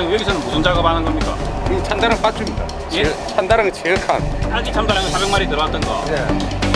부장님 여기서는 무슨 작업하는 겁니까? 이 찬다랑 밭줍니다. 예? 찬다랑은 제일 큰 아기 찬다랑 400마리 들어왔던 거. 네.